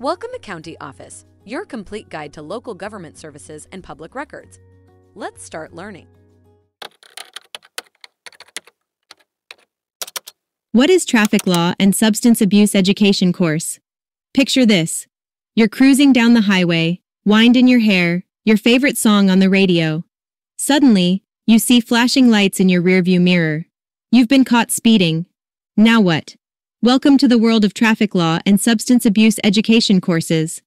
Welcome to County Office, your complete guide to local government services and public records. Let's start learning. What is traffic law and substance abuse education course? Picture this. You're cruising down the highway, wind in your hair, your favorite song on the radio. Suddenly, you see flashing lights in your rearview mirror. You've been caught speeding. Now what? Welcome to the world of traffic law and substance abuse education courses.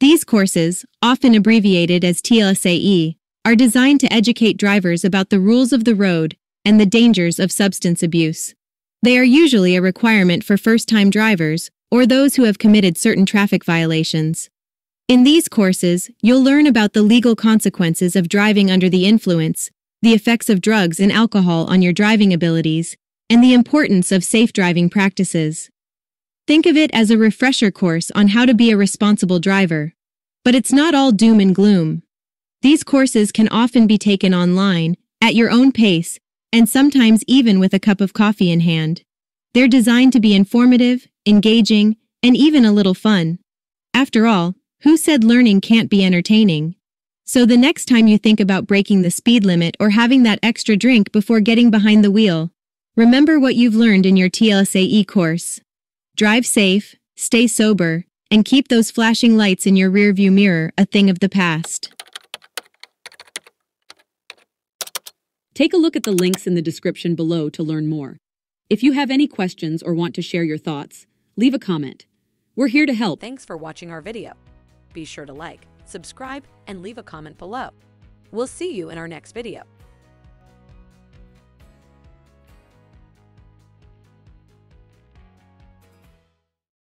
These courses, often abbreviated as TLSAE, are designed to educate drivers about the rules of the road and the dangers of substance abuse. They are usually a requirement for first-time drivers or those who have committed certain traffic violations. In these courses, you'll learn about the legal consequences of driving under the influence, the effects of drugs and alcohol on your driving abilities, and the importance of safe driving practices. Think of it as a refresher course on how to be a responsible driver. But it's not all doom and gloom. These courses can often be taken online, at your own pace, and sometimes even with a cup of coffee in hand. They're designed to be informative, engaging, and even a little fun. After all, who said learning can't be entertaining? So the next time you think about breaking the speed limit or having that extra drink before getting behind the wheel, remember what you've learned in your TLSAE course. Drive safe, stay sober, and keep those flashing lights in your rearview mirror a thing of the past. Take a look at the links in the description below to learn more. If you have any questions or want to share your thoughts, leave a comment. We're here to help. Thanks for watching our video. Be sure to like, subscribe, and leave a comment below. We'll see you in our next video.